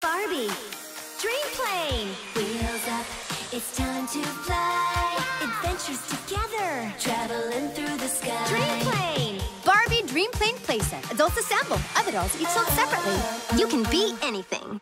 Barbie, Dream Plane. Wheels up, it's time to fly. Adventures together, traveling through the sky. Dream Plane. Barbie Dream Plane playset. Adults assemble. Other dolls each sold separately. You can be anything.